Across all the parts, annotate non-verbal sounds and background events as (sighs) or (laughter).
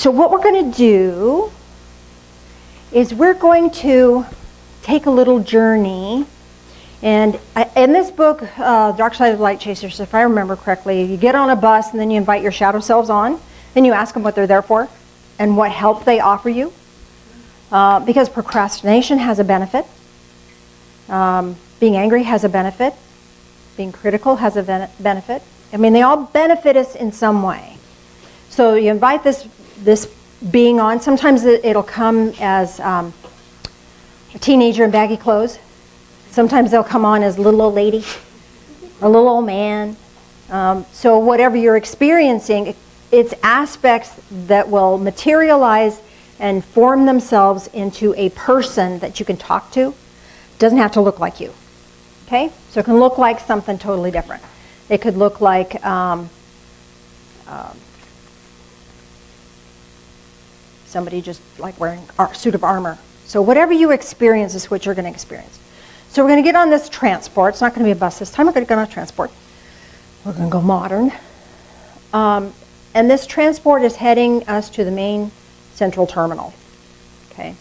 So what we're going to do is we're going to take a little journey. And in this book, uh, Dark Side of the Light Chasers, if I remember correctly, you get on a bus and then you invite your shadow selves on. Then you ask them what they're there for and what help they offer you. Uh, because procrastination has a benefit. Um, being angry has a benefit. Being critical has a benefit. I mean, they all benefit us in some way. So you invite this, this being on. Sometimes it'll come as um, a teenager in baggy clothes. Sometimes they'll come on as little old lady or little old man. Um, so whatever you're experiencing, it's aspects that will materialize and form themselves into a person that you can talk to. Doesn't have to look like you. Okay? So it can look like something totally different. It could look like um, um, somebody just like wearing a suit of armor. So whatever you experience is what you're going to experience. So we're going to get on this transport. It's not going to be a bus this time. We're going to get on a transport. We're going to go modern. Um, and this transport is heading us to the main central terminal. Okay.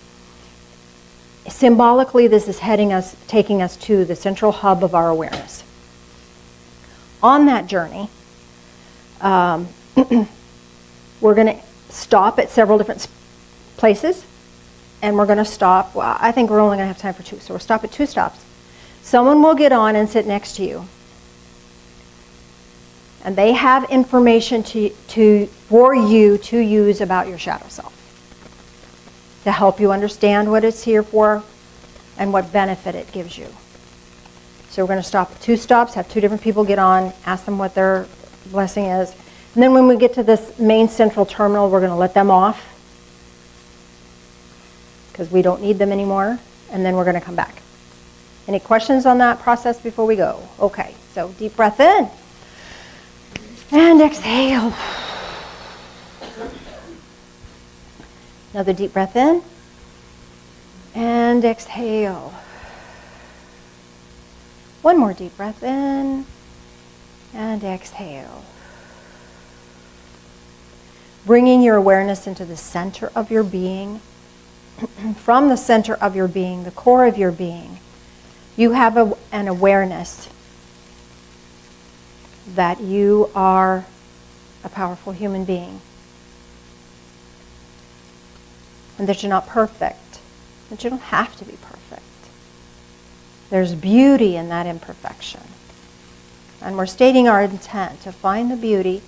Symbolically, this is heading us, taking us to the central hub of our awareness. On that journey, um, (clears throat) we're going to stop at several different places, and we're going to stop. Well, I think we're only going to have time for two, so we'll stop at two stops. Someone will get on and sit next to you and they have information to, to, for you to use about your shadow self to help you understand what it's here for and what benefit it gives you. So we're going to stop at two stops, have two different people get on, ask them what their blessing is. And then when we get to this main central terminal, we're going to let them off because we don't need them anymore. And then we're going to come back. Any questions on that process before we go? Okay, so deep breath in. And exhale. Another deep breath in. And exhale. One more deep breath in. And exhale. Bringing your awareness into the center of your being. From the center of your being, the core of your being, you have a, an awareness that you are a powerful human being and that you're not perfect, that you don't have to be perfect. There's beauty in that imperfection. And we're stating our intent to find the beauty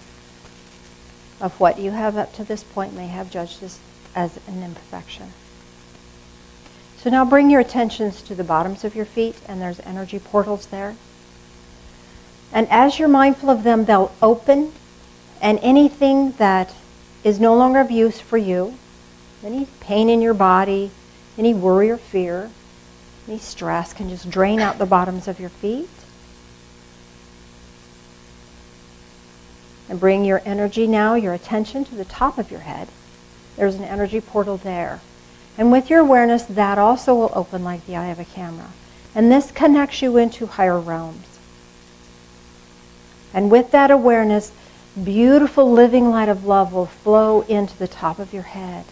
of what you have up to this point may have judged as, as an imperfection. So now bring your attentions to the bottoms of your feet, and there's energy portals there. And as you're mindful of them, they'll open, and anything that is no longer of use for you, any pain in your body, any worry or fear, any stress can just drain out the bottoms of your feet. And bring your energy now, your attention to the top of your head. There's an energy portal there. And with your awareness, that also will open like the eye of a camera. And this connects you into higher realms. And with that awareness, beautiful living light of love will flow into the top of your head.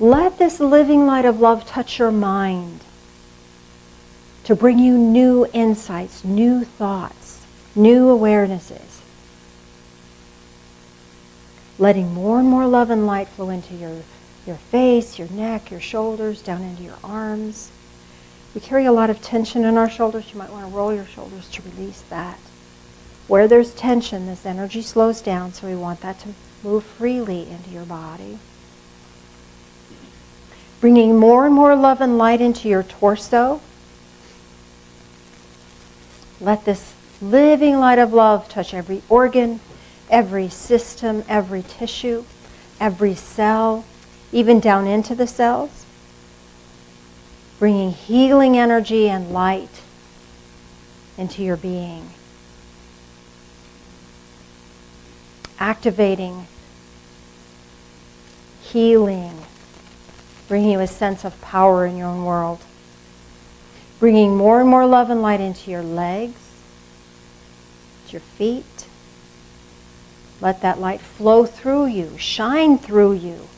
Let this living light of love touch your mind to bring you new insights, new thoughts, new awarenesses. Letting more and more love and light flow into your, your face, your neck, your shoulders, down into your arms. We carry a lot of tension in our shoulders. You might want to roll your shoulders to release that. Where there's tension, this energy slows down, so we want that to move freely into your body. Bringing more and more love and light into your torso. Let this living light of love touch every organ, every system, every tissue, every cell, even down into the cells. Bringing healing energy and light into your being. activating, healing, bringing you a sense of power in your own world. Bringing more and more love and light into your legs, your feet, Let that light flow through you, shine through you,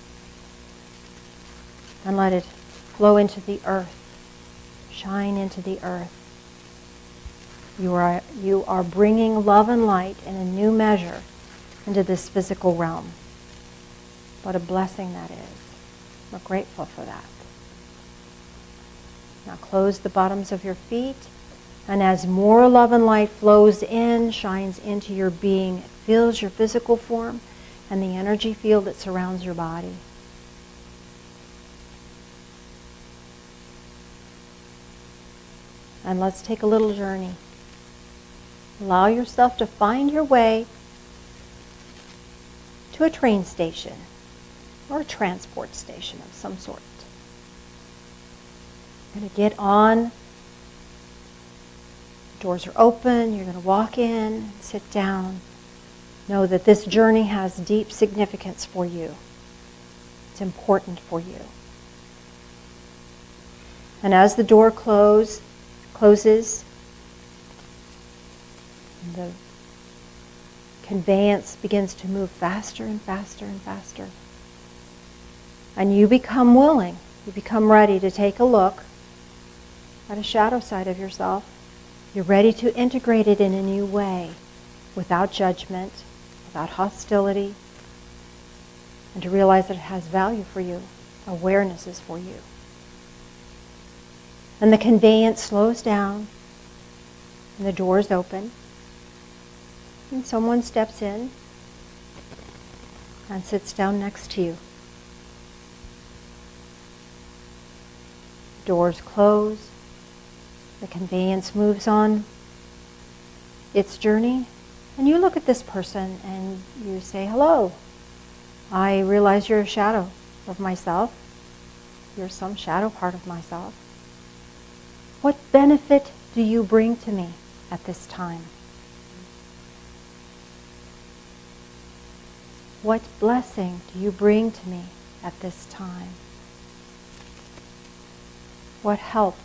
and let it flow into the earth, shine into the earth. You are, you are bringing love and light in a new measure into this physical realm. What a blessing that is. We're grateful for that. Now close the bottoms of your feet. And as more love and light flows in, shines into your being, it fills your physical form and the energy field that surrounds your body. And let's take a little journey. Allow yourself to find your way to a train station or a transport station of some sort. You're going to get on. Doors are open. You're going to walk in, sit down. Know that this journey has deep significance for you. It's important for you. And as the door close, closes, the conveyance begins to move faster and faster and faster. And you become willing, you become ready to take a look at a shadow side of yourself. You're ready to integrate it in a new way without judgment, without hostility, and to realize that it has value for you. Awareness is for you. And the conveyance slows down, and the doors open, and someone steps in and sits down next to you. Doors close, the conveyance moves on its journey, and you look at this person and you say, Hello. I realize you're a shadow of myself. You're some shadow part of myself. What benefit do you bring to me at this time? What blessing do you bring to me at this time? What help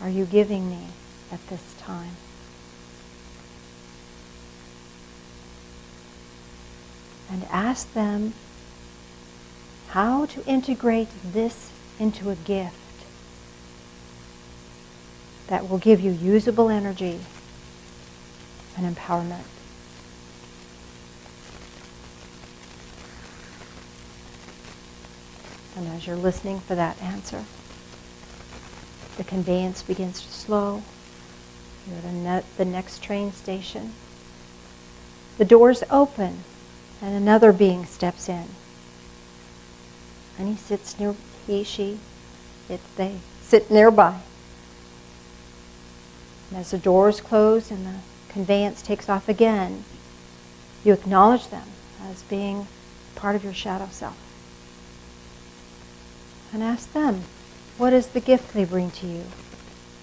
are you giving me at this time? And ask them how to integrate this into a gift that will give you usable energy and empowerment. And as you're listening for that answer, the conveyance begins to slow. You're at ne- the next train station. The doors open and another being steps in. And he sits near, he, she, it, they sit nearby. And as the doors close and the conveyance takes off again, you acknowledge them as being part of your shadow self. And ask them, what is the gift they bring to you?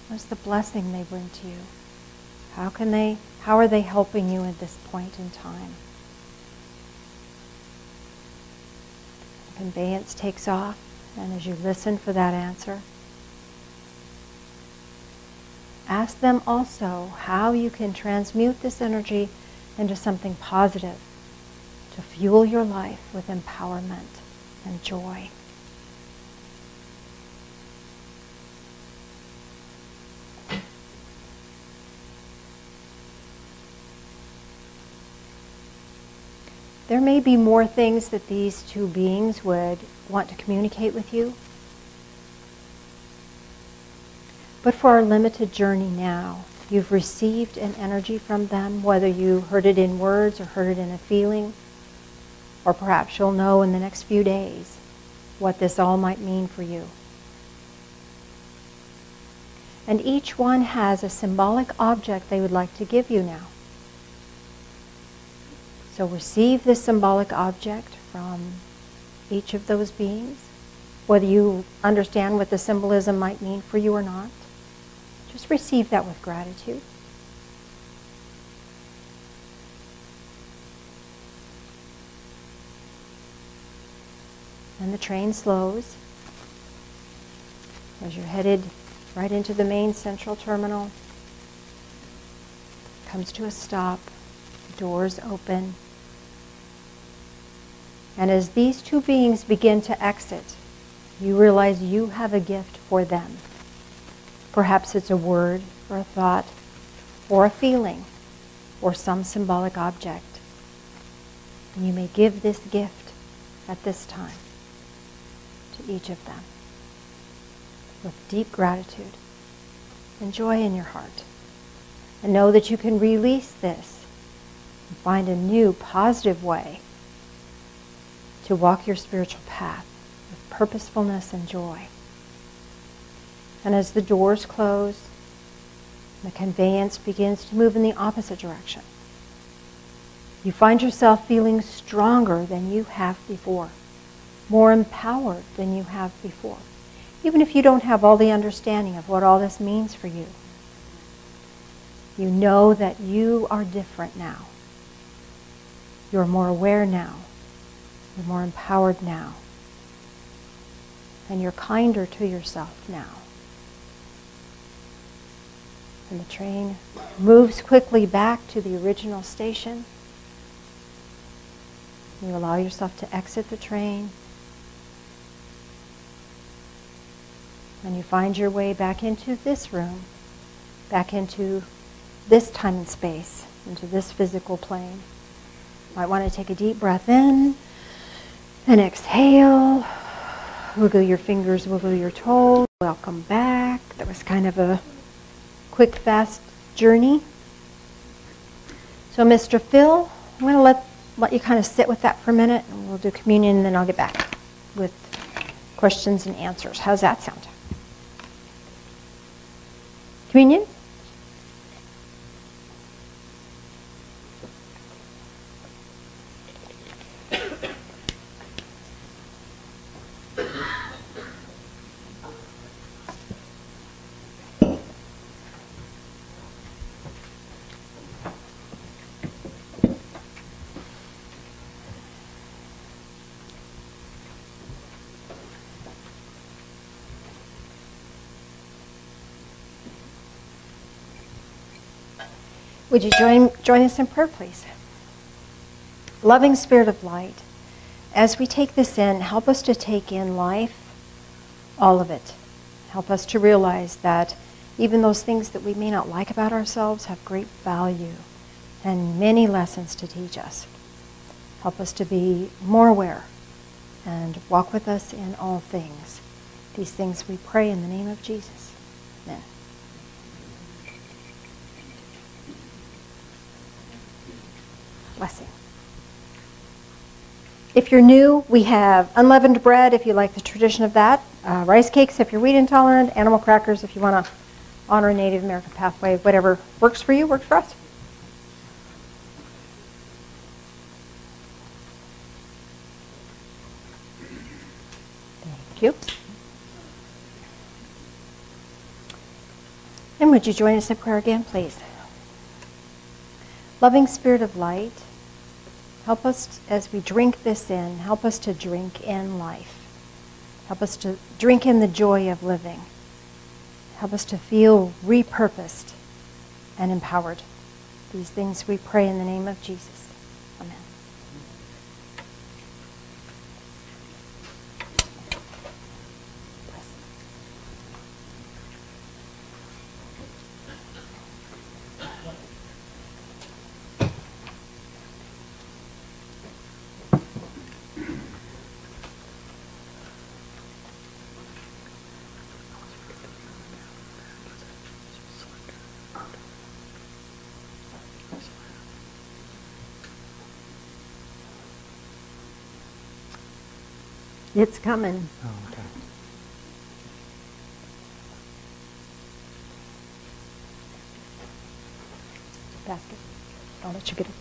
What is the blessing they bring to you? How can they how are they helping you at this point in time? The conveyance takes off, and as you listen for that answer, ask them also how you can transmute this energy into something positive to fuel your life with empowerment and joy. There may be more things that these two beings would want to communicate with you. But for our limited journey now, you've received an energy from them, whether you heard it in words or heard it in a feeling, or perhaps you'll know in the next few days what this all might mean for you. And each one has a symbolic object they would like to give you now. So receive this symbolic object from each of those beings, whether you understand what the symbolism might mean for you or not. Just receive that with gratitude. And the train slows as you're headed right into the main central terminal. Comes to a stop, doors open And as these two beings begin to exit, you realize you have a gift for them. Perhaps it's a word or a thought or a feeling or some symbolic object. And you may give this gift at this time to each of them with deep gratitude and joy in your heart. And know that you can release this and find a new positive way to walk your spiritual path with purposefulness and joy. And as the doors close, the conveyance begins to move in the opposite direction. You find yourself feeling stronger than you have before, more empowered than you have before, even if you don't have all the understanding of what all this means for you. You know that you are different now. You're more aware now. You're more empowered now. And you're kinder to yourself now. And the train moves quickly back to the original station. You allow yourself to exit the train. And you find your way back into this room, back into this time and space, into this physical plane. You might want to take a deep breath in and exhale. Wiggle your fingers, wiggle your toes. Welcome back. That was kind of a quick, fast journey. So, Mr. Phil, I'm going to let, let you kind of sit with that for a minute, and we'll do communion, and then I'll get back with questions and answers. How's that sound? Communion? Would you join, join us in prayer, please? Loving Spirit of Light, as we take this in, help us to take in life, all of it. Help us to realize that even those things that we may not like about ourselves have great value and many lessons to teach us. Help us to be more aware and walk with us in all things. These things we pray in the name of Jesus. Amen. Blessing. If you're new, we have unleavened bread if you like the tradition of that, uh, rice cakes if you're wheat intolerant, animal crackers if you want to honor a Native American pathway. Whatever works for you, works for us. Thank you. And would you join us in prayer again, please? Loving Spirit of Light, Help us as we drink this in, help us to drink in life. Help us to drink in the joy of living. Help us to feel repurposed and empowered. These things we pray in the name of Jesus. It's coming. Oh, okay. Basket. I'll let you get it.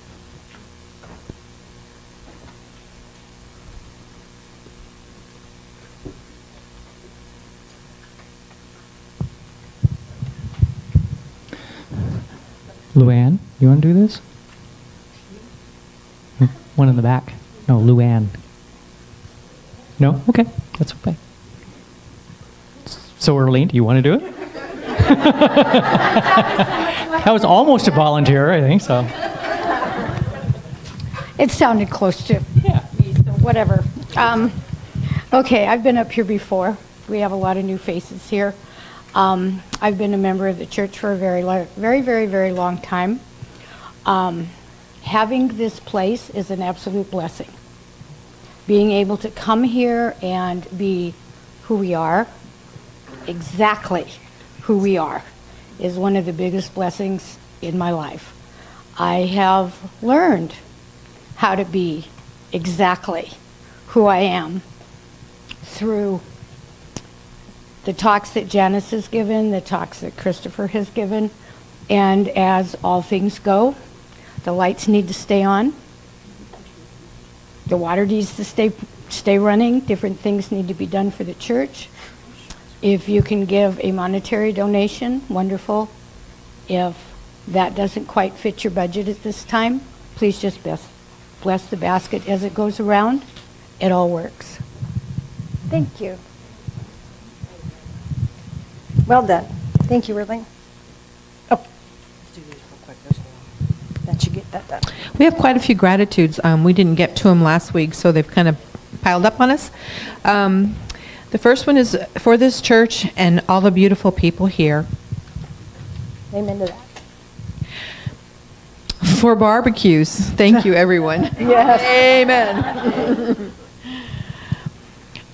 Luann, you want to do this? Hmm, One in the back. No, Luann. No? Okay, that's okay. So, Earlene, do you want to do it? (laughs) that was almost a volunteer, I think, so. It sounded close to Yeah. me, so whatever. Um, okay, I've been up here before. We have a lot of new faces here. Um, I've been a member of the church for a very, very, very, very long time. Um, having this place is an absolute blessing. Being able to come here and be who we are, exactly who we are, is one of the biggest blessings in my life. I have learned how to be exactly who I am through the talks that Janice has given, the talks that Christopher has given, and as all things go, the lights need to stay on, the water needs to stay stay running, different things need to be done for the church. If you can give a monetary donation, wonderful. If that doesn't quite fit your budget at this time, please just bless, bless the basket as it goes around. It all works. Thank you. Well done. Thank you, Ridley. Oh. That you get that done. We have quite a few gratitudes. Um, we didn't get to them last week, so they've kind of piled up on us. Um, the first one is for this church and all the beautiful people here. Amen to that. For barbecues. Thank you, everyone. (laughs) Yes. Amen. (laughs)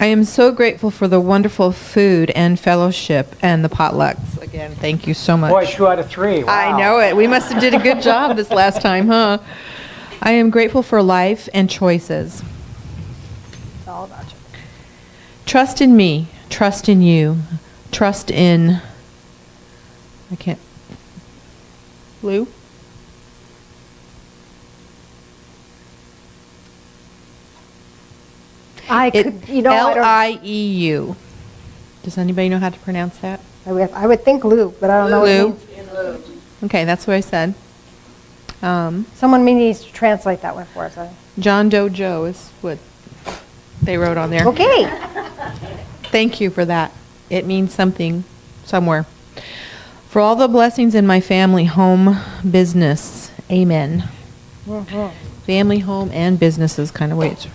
I am so grateful for the wonderful food and fellowship and the potlucks. Again, thank you so much. Boy, two out of three. I know it. We must have did a good job this last time, huh? I am grateful for life and choices. It's all about you. Trust in me. Trust in you. Trust in. I can't. Lou? I It- could, you know, L-I-E-U. Does anybody know how to pronounce that? I would, I would think Lou, but I don't know what it Lou? means. Okay, that's what I said. Um, Someone needs to translate that one for us. I- John Doe Joe is what they wrote on there. Okay. Thank you for that. It means something somewhere. For all the blessings in my family, home, business. Amen. Mhm. Family, home, and business is kind of way it's.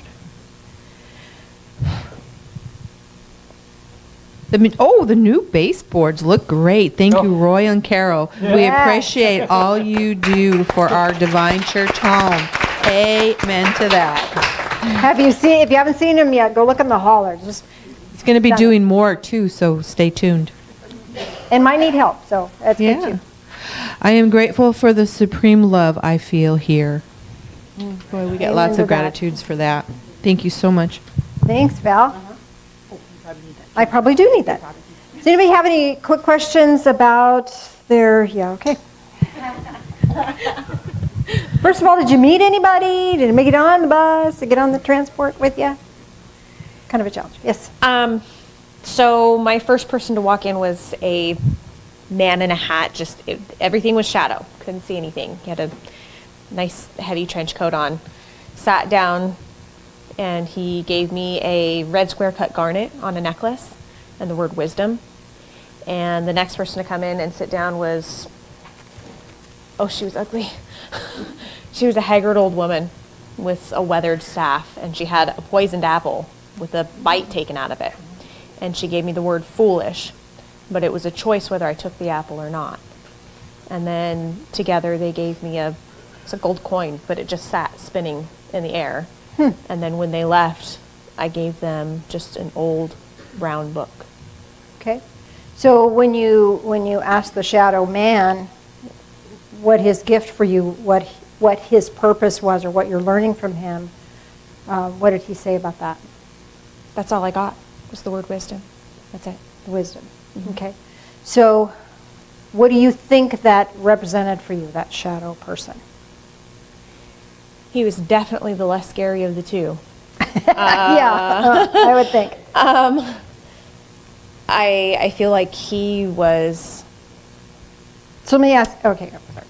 The, oh, the new baseboards look great. Thank you, Oh. Roy and Carol. We appreciate all you do for our Divine Church home. Amen to that. Have you seen, if you haven't seen them yet, go look in the holler. Just, It's going to be Done. doing more too, so stay tuned. and might need help, so that's good Yeah. too. I am grateful for the supreme love I feel here. Mm. Boy, we get Amen lots of that. gratitudes for that. Thank you so much. Thanks, Val. I probably do need that. Does anybody have any quick questions about their, yeah, okay. (laughs) First of all, did you meet anybody? Did you make it on the bus, Did get on the transport with you? Kind of a challenge, yes. Um, so my first person to walk in was a man in a hat. Just it, everything was shadow. Couldn't see anything. He had a nice heavy trench coat on. Sat down, and he gave me a red square cut garnet on a necklace, and the word wisdom. And the next person to come in and sit down was, oh, she was ugly. (laughs) she was a haggard old woman with a weathered staff, and she had a poisoned apple with a bite taken out of it. And she gave me the word foolish, but it was a choice whether I took the apple or not. And then together they gave me a, it's a gold coin, but it just sat spinning in the air. And then when they left, I gave them just an old brown book. Okay. So when you, when you asked the shadow man what his gift for you, what, what his purpose was, or what you're learning from him, uh, what did he say about that? That's all I got was the word wisdom. That's it. Wisdom. Okay. So what do you think that represented for you, that shadow person? He was definitely the less scary of the two. (laughs) yeah, I would think. Um, I I feel like he was. So let me ask. Okay, sorry.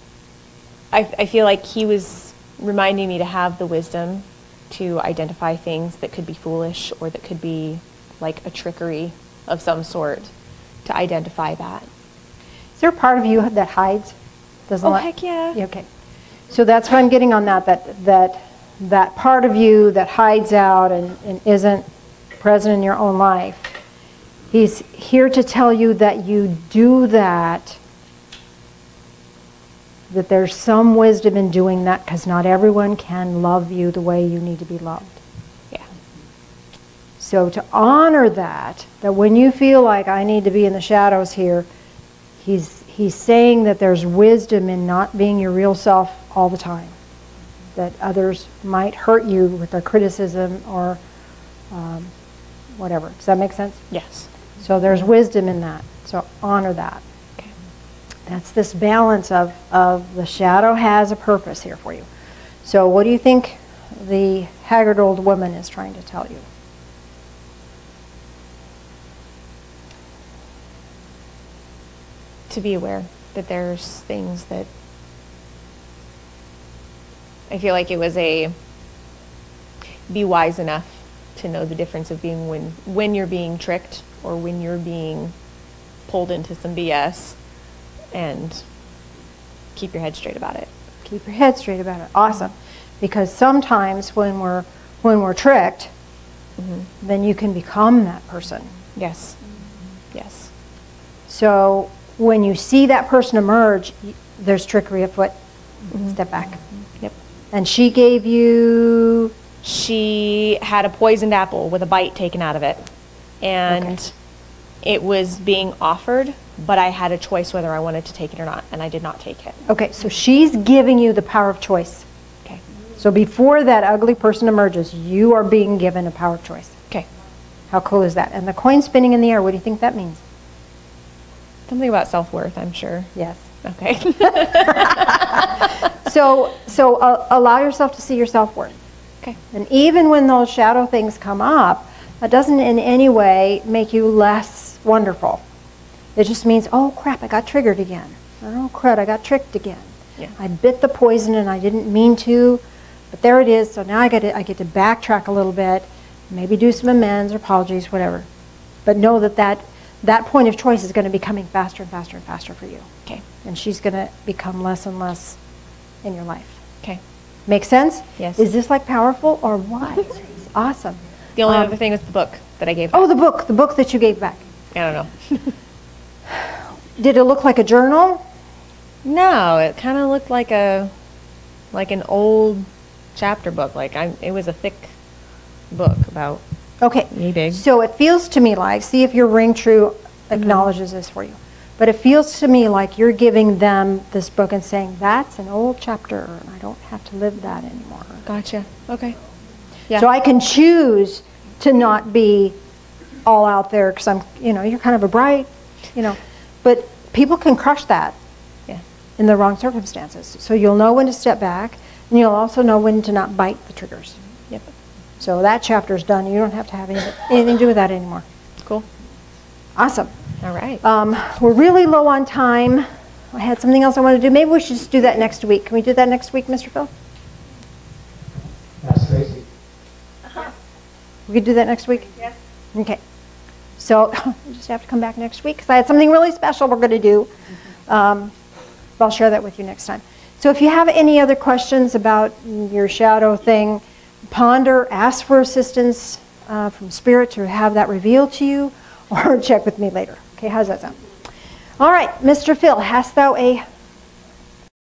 I I feel like he was reminding me to have the wisdom to identify things that could be foolish or that could be like a trickery of some sort. To identify that. Is there a part of you that hides? Doesn't Oh, heck yeah. Okay. So that's what I'm getting on that. That that that part of you that hides out and, and isn't present in your own life. He's here to tell you that you do that, that there's some wisdom in doing that because not everyone can love you the way you need to be loved. Yeah. So to honor that, that when you feel like I need to be in the shadows here, he's he's saying that there's wisdom in not being your real self all the time. That others might hurt you with their criticism or um, whatever. Does that make sense? Yes. So there's wisdom in that. So honor that. Okay. That's this balance of, of the shadow has a purpose here for you. So what do you think the haggard old woman is trying to tell you? To be aware that there's things that I feel like it was a be wise enough to know the difference of being when when you're being tricked or when you're being pulled into some BS and keep your head straight about it. Keep your head straight about it. Awesome. Because sometimes when we're when we're tricked, mm-hmm. then you can become that person. Yes. Yes. So when you see that person emerge, there's trickery afoot. Mm-hmm. Step back. Mm-hmm. And she gave you She had a poisoned apple with a bite taken out of it. And Okay. it was being offered, but I had a choice whether I wanted to take it or not, and I did not take it. Okay, so she's giving you the power of choice. Okay. So before that ugly person emerges, you are being given a power of choice. Okay. How cool is that? And the coin spinning in the air, what do you think that means? Something about self worth, I'm sure. Yes. Okay. (laughs) So, so uh, allow yourself to see your self-worth. okay. And even when those shadow things come up, that doesn't in any way make you less wonderful. It just means, oh crap, I got triggered again. Oh crud, I got tricked again. Yeah. I bit the poison and I didn't mean to, but there it is. So now I get to, I get to backtrack a little bit, maybe do some amends or apologies, whatever. But know that that, that point of choice is going to be coming faster and faster and faster for you. Okay. And she's going to become less and less in your life. Okay. Make sense? Yes. Is this like powerful or what? It's (laughs) awesome. The only Um, other thing was the book that I gave. Oh, the book, the book that you gave back. I don't know. (sighs) Did it look like a journal? no, it kind of looked like a like an old chapter book. Like I, it was a thick book about Okay. Yay big. So it feels to me like, see if your ring true acknowledges this for you. But it feels to me like you're giving them this book and saying, that's an old chapter and I don't have to live that anymore. Gotcha. Okay. Yeah. So I can choose to not be all out there because I'm, you know, you're kind of a bright, you know, but people can crush that yeah. in the wrong circumstances. So you'll know when to step back, and you'll also know when to not bite the triggers. Yep. So that chapter's done. You don't have to have anything, anything to do with that anymore. Cool. Awesome. All right. Um, we're really low on time. I had something else I wanted to do. Maybe we should just do that next week. Can we do that next week, Mr. Phil? That's Tracy. We could do that next week? Yes. Okay. So (laughs) you just have to come back next week because I had something really special we're going to do. Um, I'll share that with you next time. So if you have any other questions about your shadow thing, ponder, ask for assistance uh, from Spirit to have that revealed to you, (laughs) or check with me later. Okay, how's that sound? All right, Mr. Phil, hast thou a